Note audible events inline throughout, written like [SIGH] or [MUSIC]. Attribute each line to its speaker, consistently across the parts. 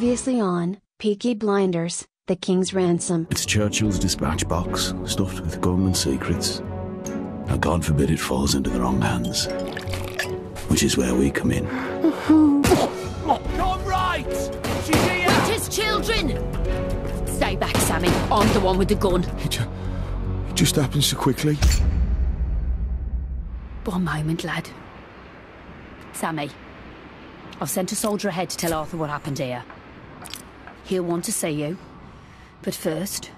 Speaker 1: Previously on Peaky Blinders, The King's Ransom.
Speaker 2: It's Churchill's dispatch box, stuffed with government secrets. Now, God forbid it falls into the wrong hands. Which is where we come in.
Speaker 3: Not right! She's here!
Speaker 4: His children! Stay back, Sammy. I'm the one with the gun.
Speaker 5: It, ju- it just happened so quickly.
Speaker 4: One moment, lad. Sammy, I've sent a soldier ahead to tell Arthur what happened here. He'll want to see you. But first.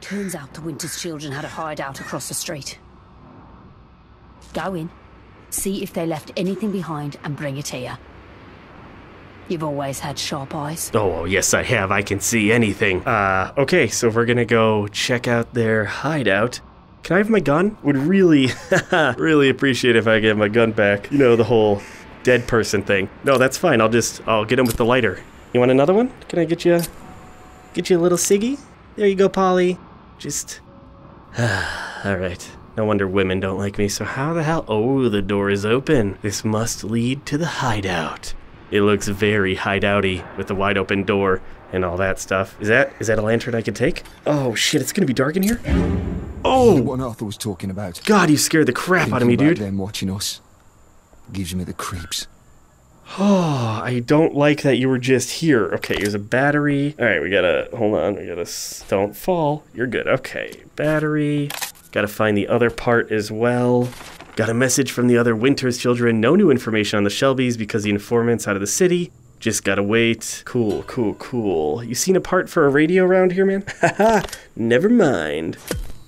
Speaker 4: Turns out the Winter's children had a hideout across the street. Go in, see if they left anything behind, and bring it here. You've always had sharp eyes.
Speaker 6: Oh, yes, I have. I can see anything. Uh, okay, so we're gonna go check out their hideout. Can I have my gun? Would really, [LAUGHS] really appreciate if I get my gun back. You know, the whole dead person thing. No, that's fine. I'll just, I'll get him with the lighter. You want another one? Can I get you, get you a little ciggy? There you go, Polly. Just, [SIGHS] all right. No wonder women don't like me. So how the hell? Oh, the door is open. This must lead to the hideout. It looks very hideouty with the wide open door and all that stuff. Is that is that a lantern I can take? Oh shit! It's gonna be dark in here. Oh
Speaker 5: one Arthur was talking about.
Speaker 6: God! You scared the crap out of me, dude.
Speaker 5: Them watching us gives me the creeps.
Speaker 6: Oh, [SIGHS] I don't like that you were just here. Okay, here's a battery. All right, we gotta hold on. We gotta don't fall. You're good. Okay, battery. Gotta find the other part as well. Got a message from the other Winter's children. No new information on the Shelbys because the informant's out of the city. Just gotta wait. Cool, cool, cool. You seen a part for a radio around here, man? [LAUGHS] Haha, never mind.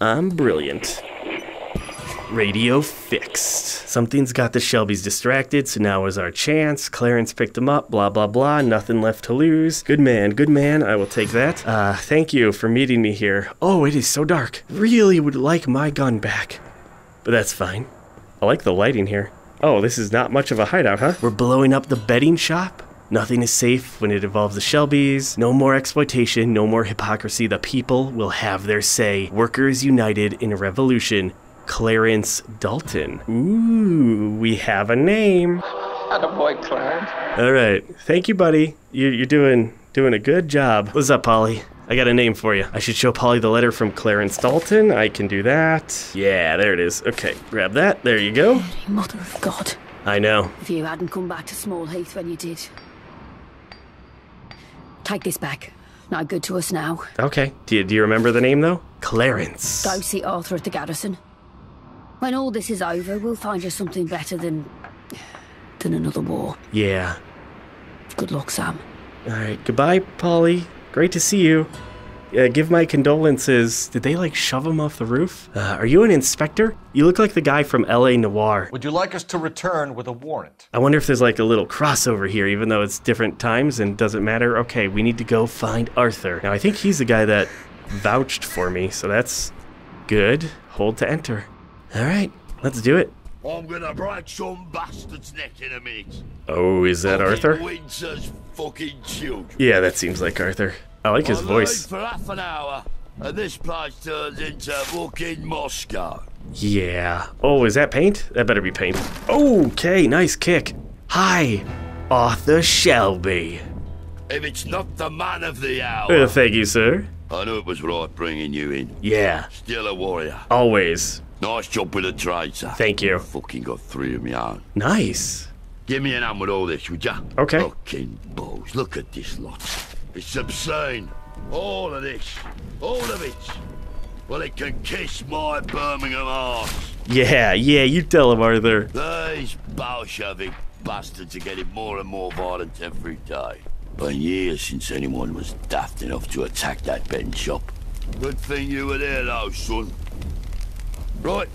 Speaker 6: I'm brilliant. Radio fixed. Something's got the Shelbys distracted, so now is our chance. Clarence picked them up, blah, blah, blah. Nothing left to lose. Good man, good man. I will take that. Uh, thank you for meeting me here. Oh, it is so dark. Really would like my gun back. But that's fine. I like the lighting here. Oh, this is not much of a hideout, huh? We're blowing up the betting shop? Nothing is safe when it involves the Shelbys. No more exploitation, no more hypocrisy. The people will have their say. Workers united in a revolution. Clarence Dalton. Ooh, we have a name.
Speaker 3: Attaboy, Clarence.
Speaker 6: All right, thank you, buddy. You, you're doing doing a good job. What's up, Polly? I got a name for you. I should show Polly the letter from Clarence Dalton. I can do that. Yeah, there it is. Okay, grab that. There you go.
Speaker 4: Mother of God.
Speaker 6: I know.
Speaker 4: If you hadn't come back to Small Heath when you did. Take this back. Not good to us now.
Speaker 6: Okay. Do you, do you remember the name though? Clarence.
Speaker 4: Go see Arthur at the garrison. When all this is over, we'll find you something better than. than another war.
Speaker 6: Yeah.
Speaker 4: Good luck, Sam.
Speaker 6: All right. Goodbye, Polly. Great to see you. Yeah, give my condolences. Did they like shove him off the roof? Uh, are you an inspector? You look like the guy from L.A. Noire.
Speaker 7: Would you like us to return with a warrant?
Speaker 6: I wonder if there's like a little crossover here, even though it's different times and doesn't matter. Okay, we need to go find Arthur. Now, I think he's the guy that vouched for me, so that's good. Hold to enter. All right, let's do it.
Speaker 8: I'm gonna break some bastard's neck in a minute.
Speaker 6: Oh, is that Arthur?
Speaker 8: Winter's fucking children.
Speaker 6: Yeah, that seems like Arthur. I like his
Speaker 8: I
Speaker 6: voice.
Speaker 8: for half an hour, and this place turns into fucking Moscow.
Speaker 6: Yeah. Oh, is that paint? That better be paint. Okay, nice kick. Hi, Arthur Shelby.
Speaker 8: If it's not the man of the hour,
Speaker 6: Uh, thank you, sir.
Speaker 8: I knew it was right bringing you in.
Speaker 6: Yeah,
Speaker 8: Still a warrior.
Speaker 6: always.
Speaker 8: Nice job with the trade, sir.
Speaker 6: Thank you.
Speaker 8: Fucking got three of my own.
Speaker 6: Nice.
Speaker 8: Give me an hand with all this, would ya?
Speaker 6: Okay.
Speaker 8: Fucking balls. Look at this lot. It's obscene. All of this. All of it. Well, it can kiss my Birmingham ass.
Speaker 6: Yeah, yeah, you tell him, Arthur.
Speaker 8: These Bolshevik bastards are getting more and more violent every day. Been years since anyone was daft enough to attack that betting shop. Good thing you were there, though, son. Right,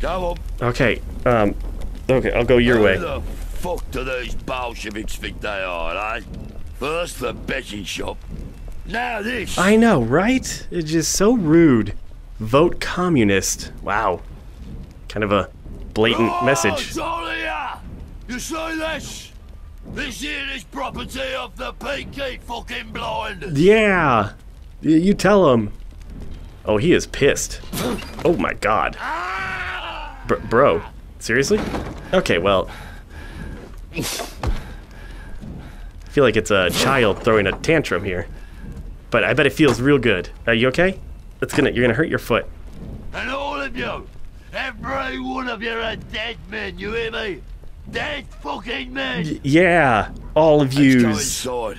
Speaker 8: go on.
Speaker 6: Okay, um, okay, I'll go your
Speaker 8: Who
Speaker 6: way.
Speaker 8: the fuck do these Bolsheviks think they are, eh? First the betting shop, now this.
Speaker 6: I know, right? It's just so rude. Vote communist. Wow. Kind of a blatant
Speaker 8: oh,
Speaker 6: message.
Speaker 8: You see this? This here is property of the Peaky fucking blinders.
Speaker 6: Yeah. You tell him. Oh, he is pissed. Oh my god. Br- bro, seriously? Okay, well. I feel like it's a child throwing a tantrum here. But I bet it feels real good. Are you okay? That's gonna you're gonna hurt your foot.
Speaker 8: And all of you, every one of you are dead men, you hear me? Dead fucking men!
Speaker 6: Yeah, all of
Speaker 8: Let's go
Speaker 6: you.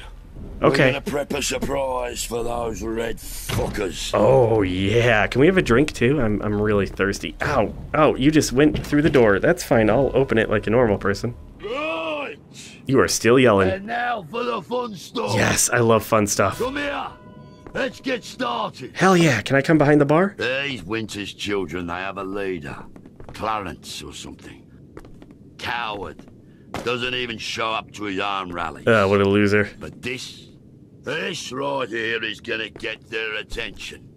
Speaker 8: Inside. We're
Speaker 6: Okay.
Speaker 8: gonna prep a surprise for those red fuckers.
Speaker 6: Oh yeah. Can we have a drink too? I'm I'm really thirsty. Ow. Oh, you just went through the door. That's fine. I'll open it like a normal person.
Speaker 8: Right!
Speaker 6: You are still yelling.
Speaker 8: And now for the fun stuff.
Speaker 6: Yes, I love fun stuff.
Speaker 8: Come here. Let's get started.
Speaker 6: Hell yeah. Can I come behind the bar?
Speaker 8: These Winter's children, they have a leader. Clarence or something. Coward. Doesn't even show up to his arm rally.
Speaker 6: Uh, what a loser.
Speaker 8: But this, this right here is gonna get their attention.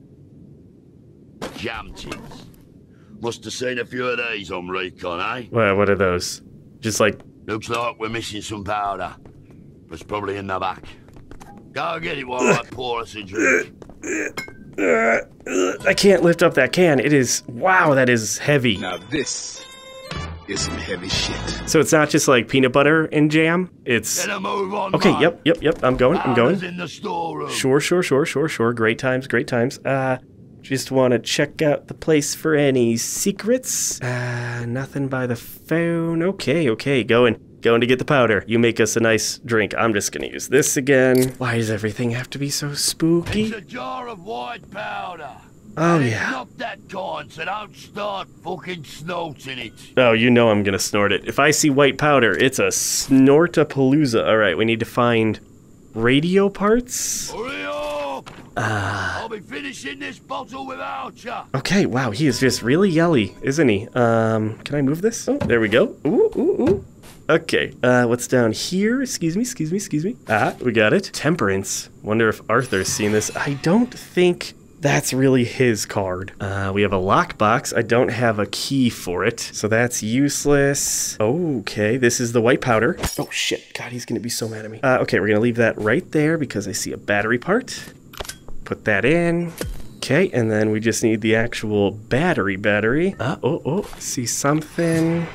Speaker 8: Jam tins. Must have seen a few of these on recon, eh?
Speaker 6: What, what are those? Just like
Speaker 8: Looks like we're missing some powder. It's probably in the back. Go get it while I pour us a drink.
Speaker 6: I can't lift up that can. It is wow, that is heavy.
Speaker 9: Now this is some heavy shit.
Speaker 6: So it's not just like peanut butter and jam. It's
Speaker 8: Get a move on,
Speaker 6: okay.
Speaker 8: mate.
Speaker 6: Yep, yep, yep. I'm going. I'm going.
Speaker 8: in the storeroom.
Speaker 6: Sure, sure, sure, sure, sure. Great times, great times. Uh, just want to check out the place for any secrets. Uh, nothing by the phone. Okay, okay. Going, going to get the powder. You make us a nice drink. I'm just gonna use this again. Why does everything have to be so
Speaker 8: It's
Speaker 6: spooky?
Speaker 8: a jar of white powder.
Speaker 6: Oh
Speaker 8: And
Speaker 6: yeah.
Speaker 8: Not that kind, so don't start fucking snorting it.
Speaker 6: Oh, you know I'm gonna snort it. If I see white powder, it's a snortapalooza. All right, we need to find radio parts.
Speaker 8: Hurry up!
Speaker 6: Ah.
Speaker 8: I'll be finishing this bottle without ya.
Speaker 6: Okay, wow, he is just really yelly, isn't he? Um, can I move this? Oh, there we go. Ooh, ooh, ooh. Okay, uh, what's down here? Excuse me, excuse me, excuse me. Ah, we got it. Temperance. Wonder if Arthur's seen this. I don't think that's really his card. Uh, we have a lockbox. I don't have a key for it, so that's useless. Okay, this is the white powder. Oh shit, God, he's gonna be so mad at me. Uh, okay, we're gonna leave that right there because I see a battery part. Put that in. Okay, and then we just need the actual battery battery. Uh, oh, oh, see something,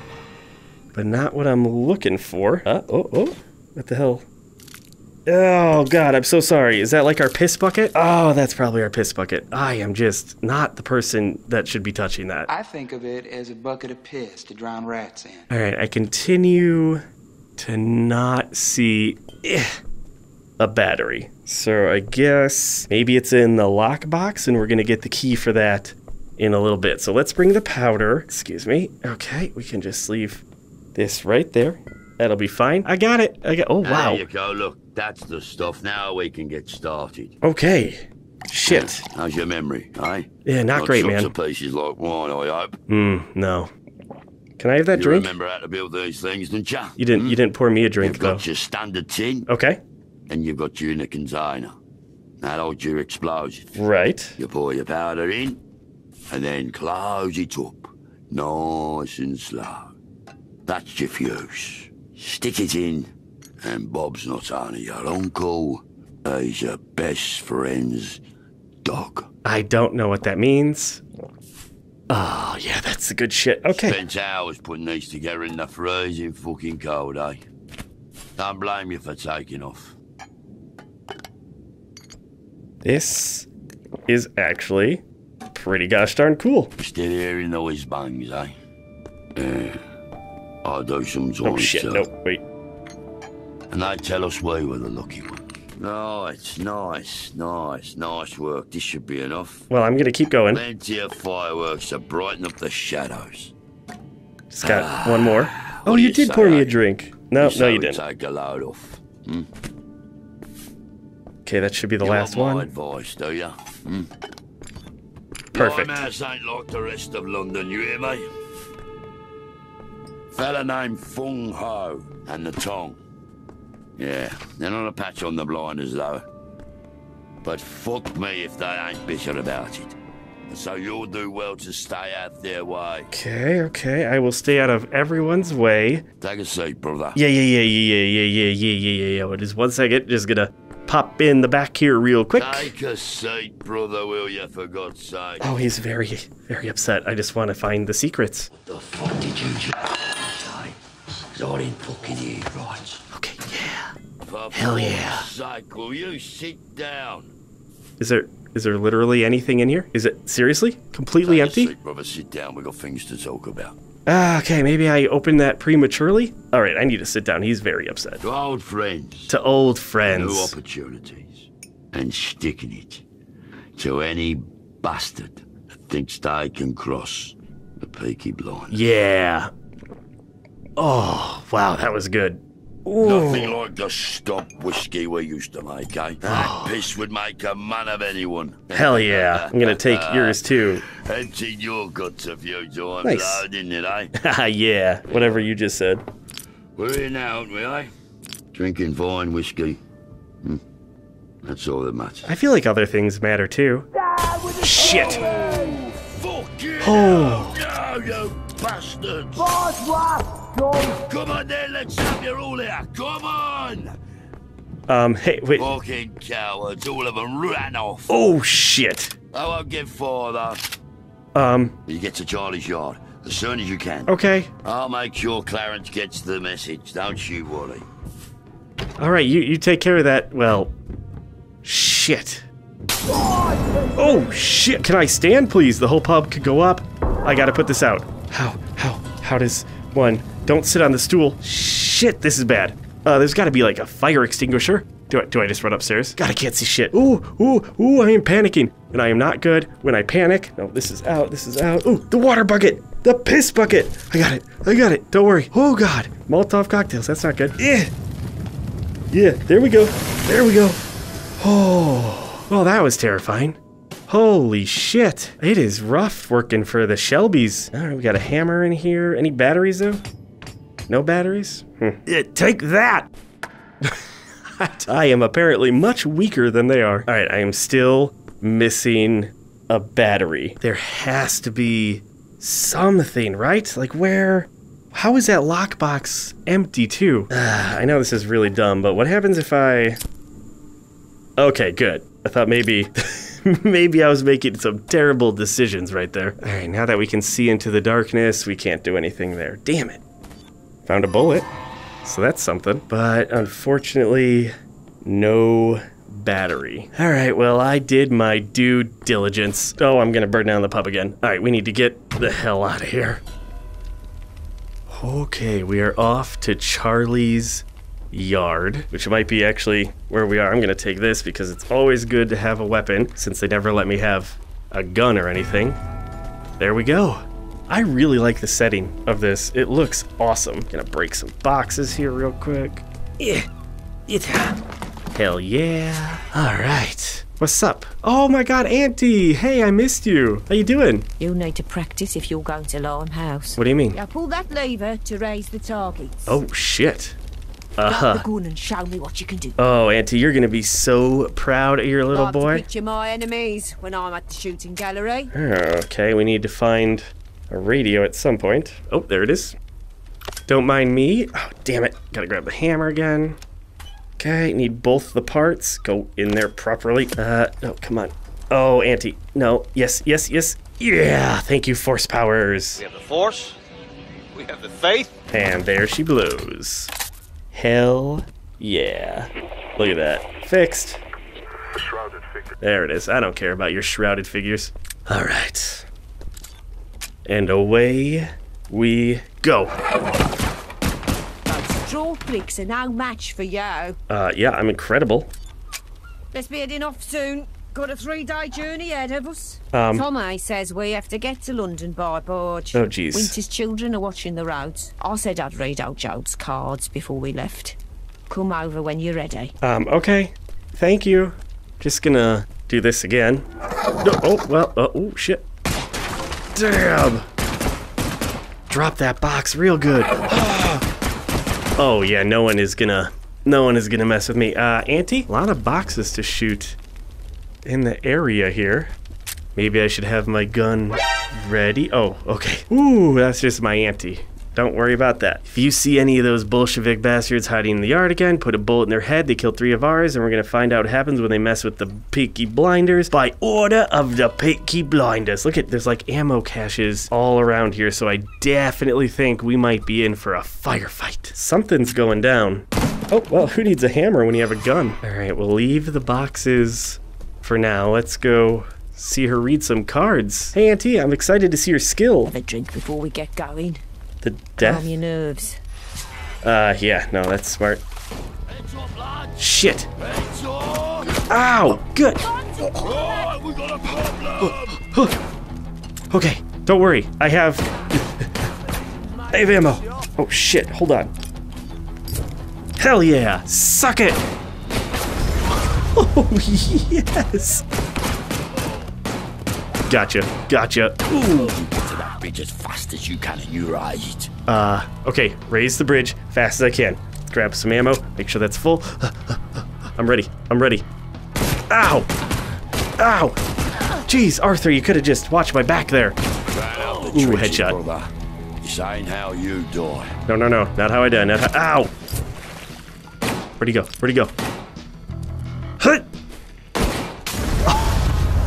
Speaker 6: but not what I'm looking for. Uh, oh, oh, what the hell? Oh, God, I'm so sorry. Is that like our piss bucket? Oh, that's probably our piss bucket. I am just not the person that should be touching that.
Speaker 10: I think of it as a bucket of piss to drown rats in.
Speaker 6: All right, I continue to not see eh, a battery. So I guess maybe it's in the lockbox and we're going to get the key for that in a little bit. So let's bring the powder. Excuse me. Okay, we can just leave this right there. That'll be fine. I got it. I got Oh, wow.
Speaker 8: There you go, look. That's the stuff. Now we can get started.
Speaker 6: Okay. Shit.
Speaker 8: How's your memory, eh?
Speaker 6: Yeah, not great,
Speaker 8: shots
Speaker 6: man.
Speaker 8: of pieces like wine, I hope.
Speaker 6: Hmm, no. Can I have that
Speaker 8: you
Speaker 6: drink?
Speaker 8: remember how to build these things, don't you?
Speaker 6: You didn't you didn't pour me a drink
Speaker 8: You've
Speaker 6: though.
Speaker 8: got your standard tin,
Speaker 6: Okay.
Speaker 8: and you've got your inner container. That holds your explosive.
Speaker 6: Right.
Speaker 8: You pour your powder in, and then close it up. Nice and slow. That's your fuse. Stick it in, and Bob's not only your uncle, he's your best friend's dog.
Speaker 6: I don't know what that means. Oh, yeah, that's the good shit. Okay.
Speaker 8: Spent hours putting these together in the freezing fucking cold, eh? Don't blame you for taking off.
Speaker 6: This is actually pretty gosh darn cool.
Speaker 8: Still hearing those bangs, eh? Yeah. I do sometimes.
Speaker 6: Oh shit,
Speaker 8: too.
Speaker 6: no, wait.
Speaker 8: And they tell us we were the lucky one. Nice, nice, nice, nice work. This should be enough.
Speaker 6: Well, I'm gonna keep going.
Speaker 8: Plenty of fireworks to brighten up the shadows.
Speaker 6: Just got one more. Oh, you
Speaker 8: you
Speaker 6: did pour me a drink. No,
Speaker 8: So
Speaker 6: no, you didn't.
Speaker 8: Take a load off. Hmm?
Speaker 6: Okay, that should be the
Speaker 8: you
Speaker 6: last
Speaker 8: want my
Speaker 6: one.
Speaker 8: advice, do you? Hmm?
Speaker 6: Perfect.
Speaker 8: My house ain't like the rest of London, you hear me? Fella named Fung Ho and the Tong. Yeah, they're not a patch on the blinders though. But fuck me if they ain't bitter about it. So you'll do well to stay out their way.
Speaker 6: Okay, okay, I will stay out of everyone's way.
Speaker 8: Take a seat, brother.
Speaker 6: Yeah, yeah, yeah, yeah, yeah, yeah, yeah, yeah, yeah, yeah. yeah. Just one second. Just gonna pop in the back here real quick.
Speaker 8: Take a seat, brother, will you, for God's sake?
Speaker 6: Oh, he's very, very upset. I just want to find the secrets.
Speaker 8: What The fuck did you just say? 'Cause I didn't fucking hear right.
Speaker 6: Okay, yeah. Hell yeah.
Speaker 8: Cycle, you sit down.
Speaker 6: Is there is there literally anything in here? Is it seriously completely
Speaker 8: Take a
Speaker 6: empty?
Speaker 8: seat, brother, sit down. We got things to talk about.
Speaker 6: Ah, okay, maybe I opened that prematurely. All right, I need to sit down. He's very upset.
Speaker 8: To old friends,
Speaker 6: To old friends.
Speaker 8: new opportunities, and sticking it to any bastard that thinks they can cross the Peaky Blinders.
Speaker 6: Yeah. Oh, wow, that was good.
Speaker 8: Nothing like the stop whiskey we used to make, eh? [SIGHS] That piss would make a man of anyone.
Speaker 6: Hell yeah. I'm gonna take [LAUGHS] yours too.
Speaker 8: Emptied your guts a few times,
Speaker 6: Nice.
Speaker 8: though, didn't it, eh?
Speaker 6: Haha, [LAUGHS] yeah, whatever you just said.
Speaker 8: We're here now, aren't we, eh? Drinking fine whiskey. Hmm. That's all that matters.
Speaker 6: I feel like other things matter too. Shit.
Speaker 8: Fucking
Speaker 6: Oh.
Speaker 8: no, you bastards! Come on then, let's have your all here. Come on!
Speaker 6: Um, hey, wait.
Speaker 8: Fucking cowards, all of them ran off.
Speaker 6: Oh, shit.
Speaker 8: I won't give four, though.
Speaker 6: Um,
Speaker 8: You get to Charlie's yard as soon as you can.
Speaker 6: okay.
Speaker 8: I'll make sure Clarence gets the message, don't you worry.
Speaker 6: All right, you, you take care of that. Well, shit. Oh, shit. Can I stand, please? The whole pub could go up. I gotta put this out. How, how, how does one? Don't sit on the stool. Shit, this is bad. Uh, there's gotta be like a fire extinguisher. Do I, do I just run upstairs? God, I can't see shit. Ooh, ooh, ooh, I am panicking. And I am not good when I panic. No, this is out, this is out. Ooh, the water bucket. The piss bucket. I got it. I got it. Don't worry. Oh, God. Molotov cocktails. That's not good. Yeah. Yeah, there we go. There we go. Oh, well, that was terrifying. Holy shit. It is rough working for the Shelbys. All right, we got a hammer in here. Any batteries, though? No batteries? Hmm. Yeah, take that! [LAUGHS] I am apparently much weaker than they are. All right, I am still missing a battery. There has to be something, right? Like where? How is that lockbox empty too? Ah, [SIGHS] I know this is really dumb, but what happens if I... Okay, good. I thought maybe... [LAUGHS] maybe I was making some terrible decisions right there. All right, now that we can see into the darkness, we can't do anything there. Damn it. Found a bullet. So that's something. But unfortunately, no battery. All right, well, I did my due diligence. Oh, I'm gonna burn down the pub again. All right, we need to get the hell out of here. Okay, we are off to Charlie's yard, which might be actually where we are. I'm gonna take this because it's always good to have a weapon since they never let me have a gun or anything. There we go. I really like the setting of this. It looks awesome. Gonna break some boxes here real quick. Yeah. Yeah. Hell yeah. All right. What's up? Oh my god, Auntie! Hey, I missed you. How you doing?
Speaker 11: You'll need to practice if you're going to Limehouse.
Speaker 6: What do you mean?
Speaker 11: Now pull that lever to raise the targets.
Speaker 6: Oh shit. Uh-huh.
Speaker 11: the gun and show me what you can do.
Speaker 6: Oh, Auntie, you're gonna be so proud of your little
Speaker 11: like to
Speaker 6: boy.
Speaker 11: picture my enemies when I'm at the shooting gallery.
Speaker 6: Okay, we need to find a radio at some point. Oh, there it is. Don't mind me. Oh, damn it. Gotta grab the hammer again. Okay, need both the parts. Go in there properly. Uh, oh, come on. Oh, Auntie. No. Yes, yes, yes. Yeah, thank you, Force Powers.
Speaker 3: We have the force. We have the faith.
Speaker 6: And there she blows. Hell yeah. Look at that. Fixed. There it is. I don't care about your shrouded figures. All right. And away we go.
Speaker 11: Those straw bricks are no match for you.
Speaker 6: Uh, yeah, I'm incredible.
Speaker 11: Let's be heading off soon. Got a three-day journey ahead of us.
Speaker 6: Um,
Speaker 11: Tommy says we have to get to London by barge.
Speaker 6: Oh, jeez.
Speaker 11: Winter's children are watching the roads. I said I'd read out Joe's cards before we left. Come over when you're ready.
Speaker 6: Um, okay. Thank you. Just gonna do this again. No, oh, well, uh, oh, shit. Damn! Drop that box real good. [SIGHS] oh, yeah, no one is gonna, no one is gonna mess with me. Uh, Auntie? A lot of boxes to shoot in the area here. Maybe I should have my gun ready. Oh, okay. Ooh, that's just my auntie. Don't worry about that. If you see any of those Bolshevik bastards hiding in the yard again, put a bullet in their head. They killed three of ours, and we're gonna find out what happens when they mess with the Peaky Blinders by order of the Peaky Blinders. Look at there's like ammo caches all around here, so I definitely think we might be in for a firefight. Something's going down. Oh, well, who needs a hammer when you have a gun? All right, we'll leave the boxes for now. Let's go see her read some cards. Hey, Auntie, I'm excited to see your skill.
Speaker 11: Have a drink before we get going.
Speaker 6: The death?
Speaker 11: Calm your nerves.
Speaker 6: Uh, yeah, no, that's smart. Shit. Ow! Good. Okay, don't worry. I have. I have ammo. Oh shit! Hold on. Hell yeah! Suck it! [LAUGHS] Oh yes! Gotcha. Gotcha. Ooh.
Speaker 8: Bridge as fast as you can and you raise it.
Speaker 6: Uh, okay. Raise the bridge fast as I can. Grab some ammo. Make sure that's full. [LAUGHS] I'm ready. I'm ready. Ow! Ow! Jeez, Arthur, you could have just watched my back there. Ooh, headshot.
Speaker 8: Brother. This ain't how you die.
Speaker 6: No, no, no. Not how I die. Not how. Ow! Where'd he go? Where'd he go? Hut! [LAUGHS]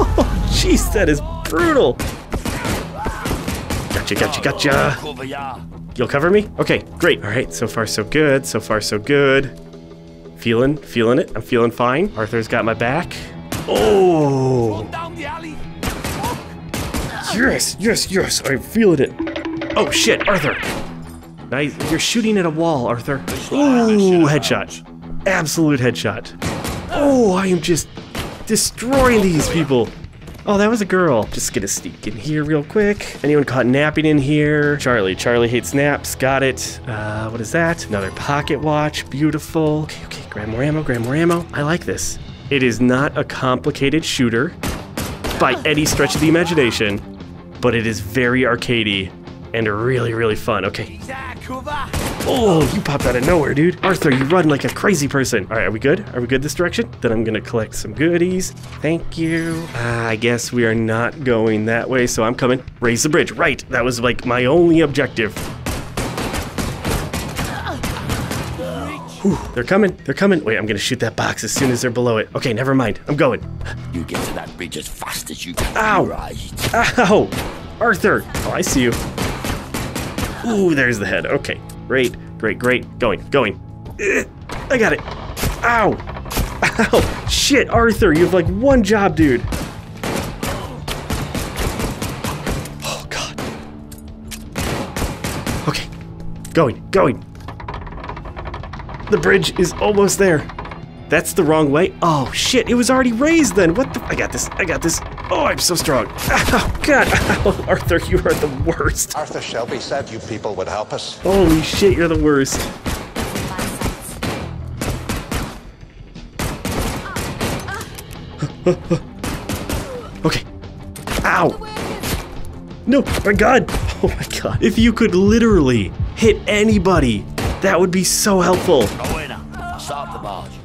Speaker 6: Oh, jeez, that is brutal. Gotcha, gotcha, gotcha. You'll cover me? Okay, great. All right, so far so good. So far so good. Feeling, feeling it. I'm feeling fine. Arthur's got my back. Oh! Yes, yes, yes. I'm feeling it. Oh shit, Arthur. Nice. You're shooting at a wall, Arthur. Ooh, headshot. Absolute headshot. Oh, I am just destroying these people. Oh, that was a girl. Just gonna sneak in here real quick. Anyone caught napping in here? Charlie. Charlie hates naps. Got it. Uh, what is that? Another pocket watch. Beautiful. Okay, okay. Grab more ammo. Grab more ammo. I like this. It is not a complicated shooter by any stretch of the imagination, but it is very arcadey and really, really fun. Okay. Oh, you popped out of nowhere, dude. Arthur, you run like a crazy person. All right, are we good? Are we good this direction? Then I'm gonna collect some goodies. Thank you. Uh, I guess we are not going that way, so I'm coming. Raise the bridge. Right. That was like my only objective. Whew, they're coming. They're coming. Wait, I'm gonna shoot that box as soon as they're below it. Okay, never mind. I'm going.
Speaker 8: You get to that bridge as fast as you can.
Speaker 6: Ow.
Speaker 8: It.
Speaker 6: Ow! Arthur! Oh, I see you. Ooh, there's the head. Okay. Great, great, great. Going, going. I got it. Ow! Ow! Shit, Arthur, you have like one job, dude. Oh, God. Okay. Going, going. The bridge is almost there. That's the wrong way. Oh shit, it was already raised then. What the? I got this. I got this. Oh, I'm so strong. Oh, God. Ow, Arthur, you are the worst.
Speaker 12: Arthur Shelby said you people would help us.
Speaker 6: Holy shit, you're the worst. [LAUGHS] okay. Ow. No, my god. Oh my god. If you could literally hit anybody, that would be so helpful.
Speaker 8: Go in. Stop the barge.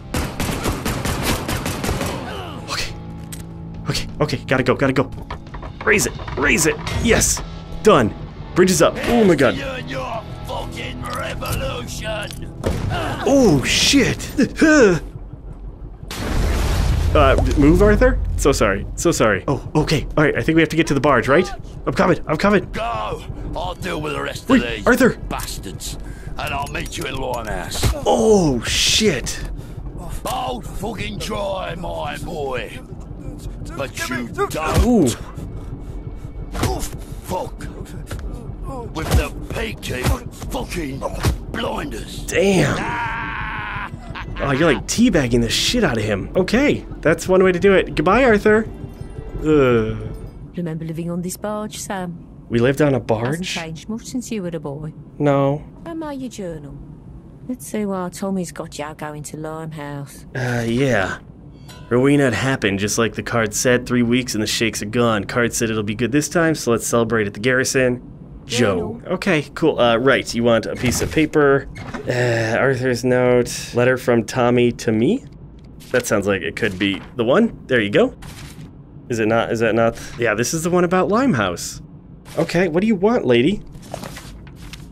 Speaker 6: Okay, okay, gotta go, gotta go. Raise it, raise it. Yes. Done. Bridge is up. Oh my god.
Speaker 8: You and your fucking revolution.
Speaker 6: Oh shit. [LAUGHS] uh, move, Arthur? So sorry. So sorry. Oh, okay. All right, I think we have to get to the barge, right? I'm coming. I'm coming.
Speaker 8: Go. I'll deal with the rest
Speaker 6: Wait,
Speaker 8: of these
Speaker 6: Arthur.
Speaker 8: bastards, and I'll meet you in Limehouse.
Speaker 6: Oh shit.
Speaker 8: Hold fucking dry, my boy. But you don't. Fuck. With the peaky fucking blinders.
Speaker 6: Damn. Oh, you're like teabagging the shit out of him. Okay, that's one way to do it. Goodbye, Arthur. Ugh.
Speaker 11: Remember living on this barge, Sam?
Speaker 6: We lived on a
Speaker 11: Hasn't
Speaker 6: barge?
Speaker 11: changed much since you were a boy.
Speaker 6: No.
Speaker 11: Am I your journal? Let's see why Tommy's got you out going to Limehouse.
Speaker 6: Uh, yeah. Rowena had happened, just like the card said. Three weeks and the shakes are gone. Card said it'll be good this time, so let's celebrate at the garrison. Joe. Okay, cool. Uh, right. You want a piece of paper? Uh, Arthur's note. Letter from Tommy to me? That sounds like it could be the one. There you go. Is it not? Is that not? Yeah, this is the one about Limehouse. Okay, what do you want, lady?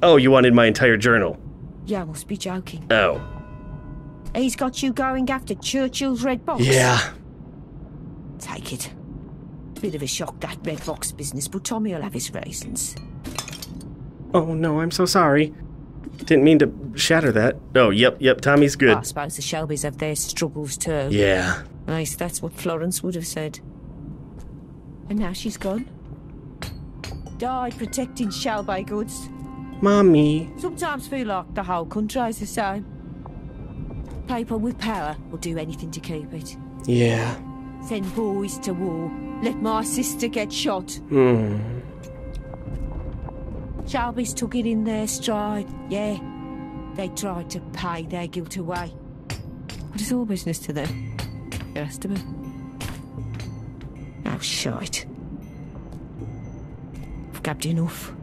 Speaker 6: Oh, you wanted my entire journal.
Speaker 11: You must be joking.
Speaker 6: Oh.
Speaker 11: He's got you going after Churchill's red box?
Speaker 6: Yeah.
Speaker 11: Take it. Bit of a shock, that red box business, but Tommy'll have his reasons.
Speaker 6: Oh no, I'm so sorry. Didn't mean to shatter that. Oh, yep, yep, Tommy's good.
Speaker 11: I suppose the Shelbys have their struggles too.
Speaker 6: Yeah.
Speaker 11: At least that's what Florence would have said. And now she's gone. Died protecting Shelby goods.
Speaker 6: Mommy.
Speaker 11: Sometimes feel like the whole country's the same. People with power will do anything to keep it.
Speaker 6: Yeah.
Speaker 11: Send boys to war. Let my sister get shot.
Speaker 6: Hmm.
Speaker 11: Shelby's took it in their stride. Yeah. They tried to pay their guilt away. But it's all business to them. It has to be. Oh, shite. I've gabbed enough.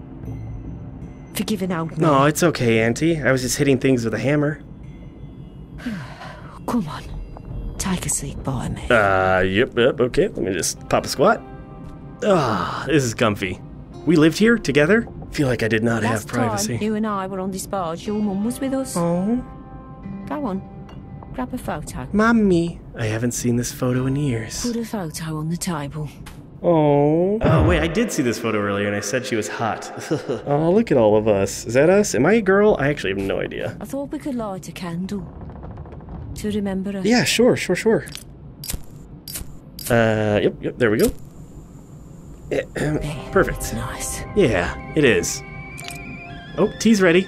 Speaker 11: Forgive an old
Speaker 6: No, it's okay, Auntie. I was just hitting things with a hammer.
Speaker 11: Come on. Take a seat by me.
Speaker 6: Uh, yep, yep, okay. Let me just pop a squat. Ah, this is comfy. We lived here together? Feel like I did not have
Speaker 11: Last
Speaker 6: privacy.
Speaker 11: time you and I were on this barge, your mum was with us.
Speaker 6: Oh.
Speaker 11: Go on. Grab a photo.
Speaker 6: Mommy. I haven't seen this photo in years.
Speaker 11: Put a photo on the table.
Speaker 6: Oh. Oh, wait, I did see this photo earlier and I said she was hot. [LAUGHS] oh, look at all of us. Is that us? Am I a girl? I actually have no idea.
Speaker 11: I thought we could light a candle to remember us.
Speaker 6: Yeah, sure, sure, sure. Uh, yep, yep, there we go. [CLEARS THROAT] Perfect.
Speaker 11: nice.
Speaker 6: Yeah, it is. Oh, tea's ready.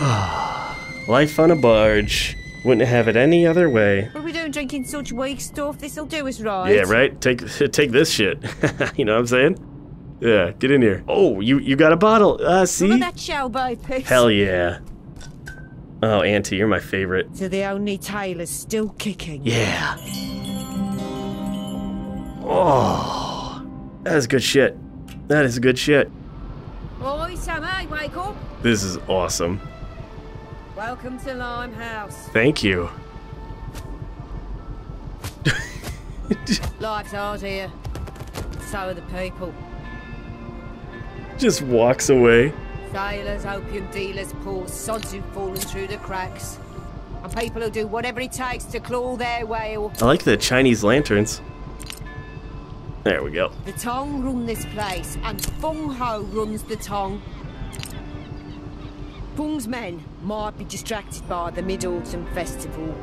Speaker 6: [SIGHS] Life on a barge. Wouldn't have it any other way.
Speaker 11: What are we doing drinking such weak stuff? This'll do us right.
Speaker 6: Yeah, right? Take [LAUGHS] take this shit. [LAUGHS] you know what I'm saying? Yeah, get in here. Oh, you you got a bottle. Uh,
Speaker 11: Look
Speaker 6: see?
Speaker 11: at that Shelby piece.
Speaker 6: Hell yeah. Oh, Auntie, you're my favorite.
Speaker 11: So the only tailor's still kicking.
Speaker 6: Yeah. Oh, that is good shit. That is good shit.
Speaker 11: Oi, Sammy, wake up.
Speaker 6: This is awesome.
Speaker 11: Welcome to Limehouse.
Speaker 6: Thank you. [LAUGHS]
Speaker 11: Life's hard here. So are the people.
Speaker 6: Just walks away.
Speaker 11: Sailors, opium dealers, poor sods who've fallen through the cracks. And people who do whatever it takes to claw their way.
Speaker 6: I like the Chinese lanterns. There we go.
Speaker 11: The Tong run this place, and Fung Ho runs the Tong. Fung's men might be distracted by the Mid-Autumn Festival,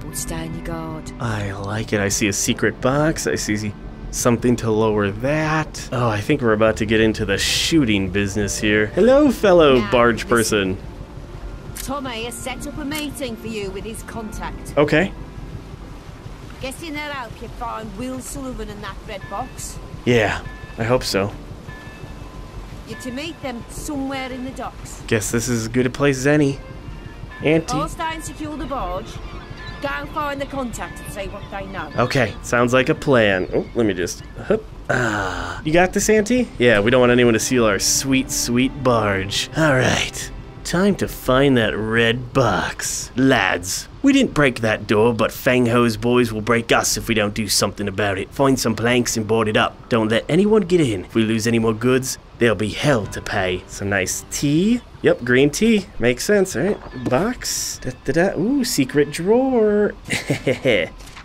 Speaker 11: but stay on your guard.
Speaker 6: I like it. I see a secret box. I see something to lower that. Oh, I think we're about to get into the shooting business here. Hello, fellow
Speaker 11: Now,
Speaker 6: barge person.
Speaker 11: Tommy has set up a meeting for you with his contact.
Speaker 6: Okay.
Speaker 11: Guessing that help you find Will Sullivan and that red box.
Speaker 6: Yeah, I hope so.
Speaker 11: You're to meet them somewhere in the docks.
Speaker 6: Guess this is as good a place as any. Auntie.
Speaker 11: I'll stay and secure the barge. Go find the contact and see what they know.
Speaker 6: Okay, sounds like a plan. Oh, let me just. Hup. Ah, you got this, Auntie? Yeah, we don't want anyone to steal our sweet, sweet barge. All right, time to find that red box. Lads, we didn't break that door, but Fang Ho's boys will break us if we don't do something about it. Find some planks and board it up. Don't let anyone get in. If we lose any more goods, there'll be hell to pay. Some nice tea. Yep, green tea. Makes sense, right? Box. Da da da. Ooh, secret drawer. [LAUGHS]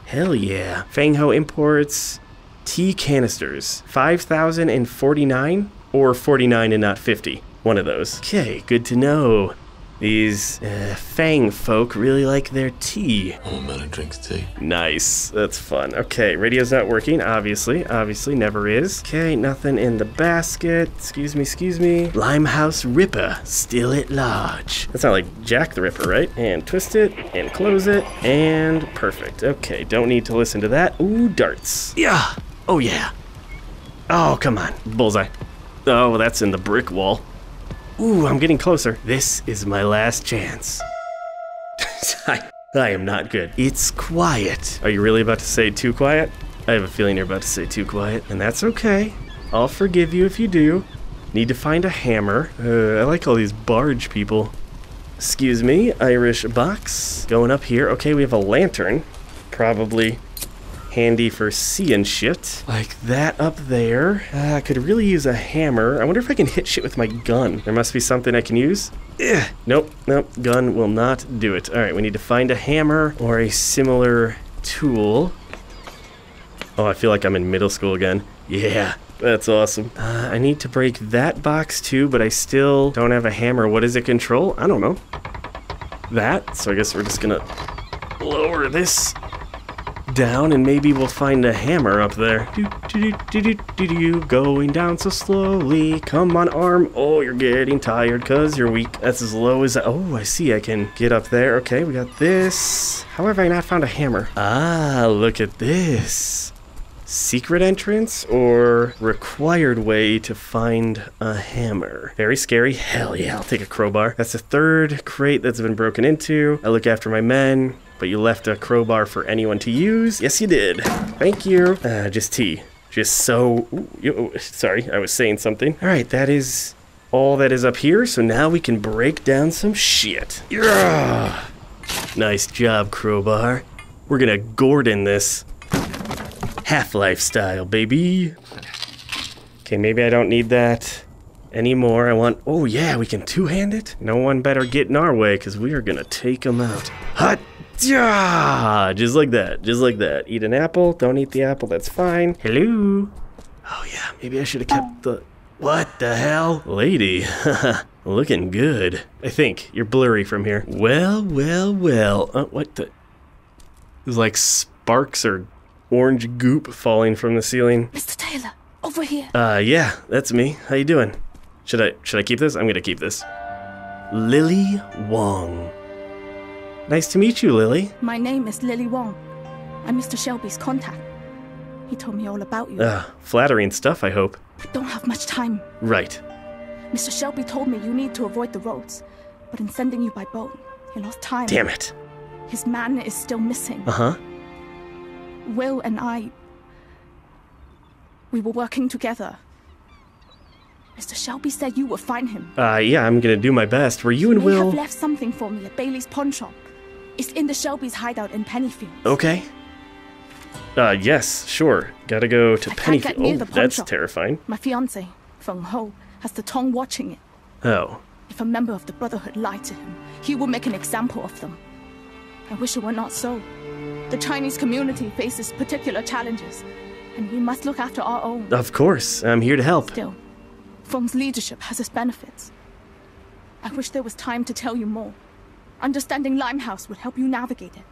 Speaker 6: Hell yeah. Fang Ho imports tea canisters. 5,049 or 49 and not 50. One of those. Okay, good to know. These uh, Fang folk really like their tea.
Speaker 13: All men drinks tea.
Speaker 6: Nice. That's fun. Okay, radio's not working, obviously. Obviously, never is. Okay, nothing in the basket. Excuse me, excuse me. Limehouse Ripper, still at large. That's not like Jack the Ripper, right? And twist it, and close it, and perfect. Okay, don't need to listen to that. Ooh, darts. Yeah. Oh, yeah. Oh, come on. Bullseye. Oh, that's in the brick wall. Ooh, I'm getting closer. This is my last chance. [LAUGHS] I, I am not good. It's quiet. Are you really about to say too quiet? I have a feeling you're about to say too quiet, and that's okay. I'll forgive you if you do. Need to find a hammer. Uh, I like all these barge people. Excuse me, Irish box. Going up here. Okay, we have a lantern. Probably handy for seeing shit. Like that up there. Uh, I could really use a hammer. I wonder if I can hit shit with my gun. There must be something I can use. Ugh. Nope, nope, gun will not do it. All right, we need to find a hammer or a similar tool. Oh, I feel like I'm in middle school again. Yeah. That's awesome. Uh, I need to break that box too, but I still don't have a hammer. What does it control? I don't know. That. So I guess we're just gonna lower this down and maybe we'll find a hammer up there. Do, do, do, do, do, do, going down so slowly. Come on, arm. Oh, you're getting tired because you're weak. That's as low as I, oh, I see. I can get up there. Okay, we got this. How have I not found a hammer? Ah, look at this. Secret entrance or required way to find a hammer? Very scary. Hell yeah, I'll take a crowbar. That's the third crate that's been broken into. I look after my men. But you left a crowbar for anyone to use? Yes, you did. Thank you. Uh, just tea. Just so... Ooh, you, oh, sorry, I was saying something. All right, that is all that is up here. So now we can break down some shit. Yeah. Nice job, crowbar. We're gonna Gordon this. Half-Life style, baby. Okay, maybe I don't need that anymore. I want... Oh, yeah, we can two-hand it? No one better get in our way, because we are gonna take them out. Hot yeah, just like that, just like that. Eat an apple, don't eat the apple, that's fine. Hello? Oh yeah, maybe I should have kept the... What the hell? Lady, [LAUGHS] looking good. I think, you're blurry from here. Well, well, well. Uh, what the... There's like sparks or orange goop falling from the ceiling.
Speaker 13: Mr. Taylor, over here.
Speaker 6: Uh, yeah, that's me. How you doing? Should I, should I keep this? I'm gonna keep this. Lily Wong. Nice to meet you, Lily.
Speaker 13: My name is Lily Wong. I'm Mr. Shelby's contact. He told me all about you.
Speaker 6: Ah, uh, flattering stuff, I hope.
Speaker 13: I don't have much time.
Speaker 6: Right.
Speaker 13: Mr. Shelby told me you need to avoid the roads, but in sending you by boat, he lost time.
Speaker 6: Damn it.
Speaker 13: His man is still missing.
Speaker 6: Uh huh.
Speaker 13: Will and I. We were working together. Mr. Shelby said you would find him.
Speaker 6: Uh, yeah, I'm gonna do my best. Were you and Will?
Speaker 13: have left something for me at Bailey's pawn shop. It's in the Shelby's hideout in Pennyfield.
Speaker 6: Okay. Uh, yes, sure. Gotta go to
Speaker 13: I can't get near
Speaker 6: Pennyfield. Oh, that's
Speaker 13: shop.
Speaker 6: terrifying.
Speaker 13: My fiance, Feng Ho, has the Tong watching it.
Speaker 6: Oh.
Speaker 13: If a member of the Brotherhood lied to him, he will make an example of them. I wish it were not so. The Chinese community faces particular challenges, and we must look after our own.
Speaker 6: Of course, I'm here to help.
Speaker 13: Still, Feng's leadership has its benefits. I wish there was time to tell you more. Understanding Limehouse would help you navigate it.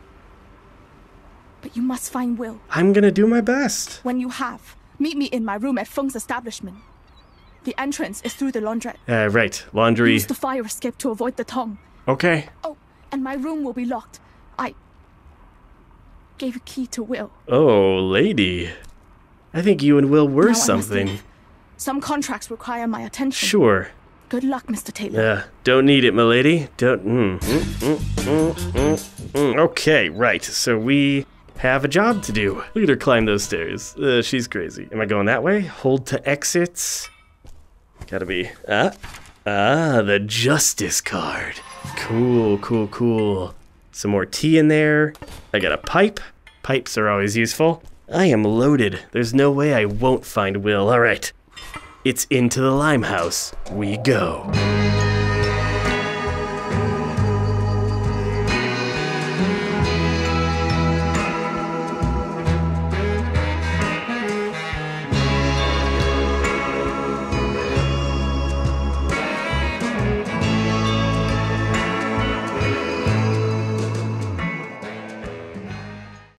Speaker 13: But you must find Will.
Speaker 6: I'm gonna do my best.
Speaker 13: When you have, meet me in my room at Feng's establishment. The entrance is through the laundrette.
Speaker 6: Uh, right. Laundry.
Speaker 13: Use the fire escape to avoid the Tong.
Speaker 6: Okay.
Speaker 13: Oh, and my room will be locked. I gave a key to Will.
Speaker 6: Oh, lady. I think you and Will were
Speaker 13: Now
Speaker 6: something.
Speaker 13: Some contracts require my attention.
Speaker 6: Sure.
Speaker 13: Good luck, Mr. Taylor.
Speaker 6: Uh, don't need it, milady. Don't. Mm, mm, mm, mm, mm, mm. Okay, right. So we have a job to do. Look at her climb those stairs. Uh, she's crazy. Am I going that way? Hold to exits. Gotta be. Ah, ah, the justice card. Cool, cool, cool. Some more tea in there. I got a pipe. Pipes are always useful. I am loaded. There's no way I won't find Will. All right. It's into the Limehouse we go.